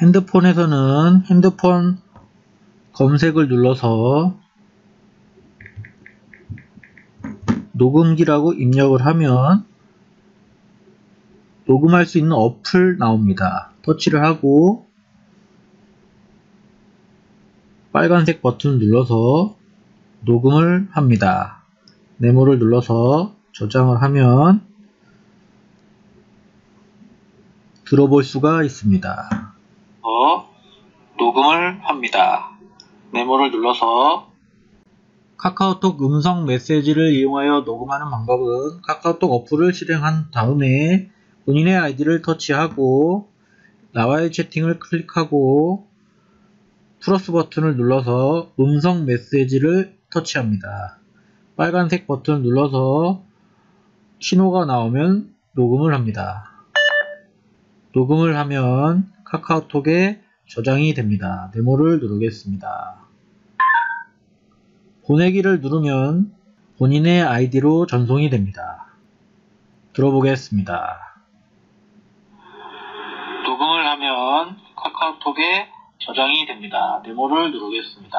핸드폰에서는 핸드폰 검색을 눌러서 녹음기라고 입력을 하면 녹음할 수 있는 어플 나옵니다. 터치를 하고 빨간색 버튼을 눌러서 녹음을 합니다. 네모를 눌러서 저장을 하면 들어볼 수가 있습니다. 어, 녹음을 합니다. 네모를 눌러서 카카오톡 음성 메시지를 이용하여 녹음하는 방법은 카카오톡 어플을 실행한 다음에 본인의 아이디를 터치하고 나와의 채팅을 클릭하고 플러스 버튼을 눌러서 음성 메시지를 터치합니다. 빨간색 버튼을 눌러서 신호가 나오면 녹음을 합니다. 녹음을 하면 카카오톡에 저장이 됩니다. 네모를 누르겠습니다. 보내기를 누르면 본인의 아이디로 전송이 됩니다. 들어보겠습니다. 녹음을 하면 카카오톡에 저장이 됩니다. 네모를 누르겠습니다.